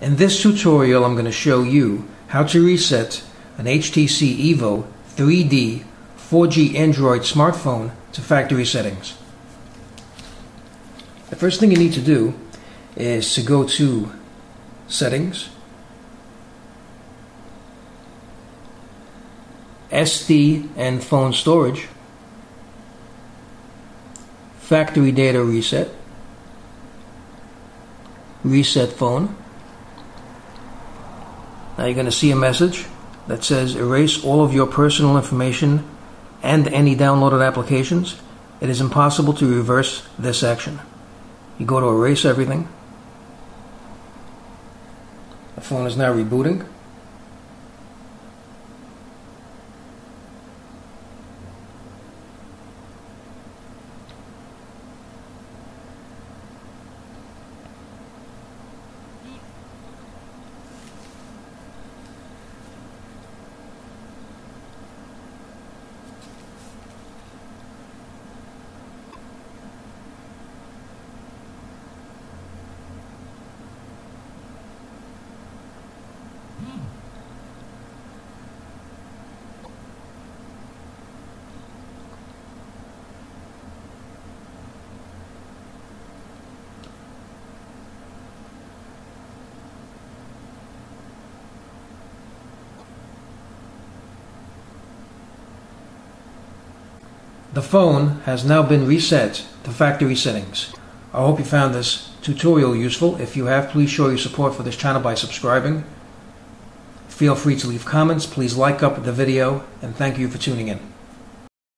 In this tutorial I'm going to show you how to reset an HTC Evo 3D 4G Android smartphone to factory settings. The first thing you need to do is to go to settings SD and phone storage factory data reset reset phone now you're going to see a message that says erase all of your personal information and any downloaded applications. It is impossible to reverse this action. You go to erase everything. The phone is now rebooting. The phone has now been reset to factory settings. I hope you found this tutorial useful. If you have, please show your support for this channel by subscribing. Feel free to leave comments. Please like up the video and thank you for tuning in.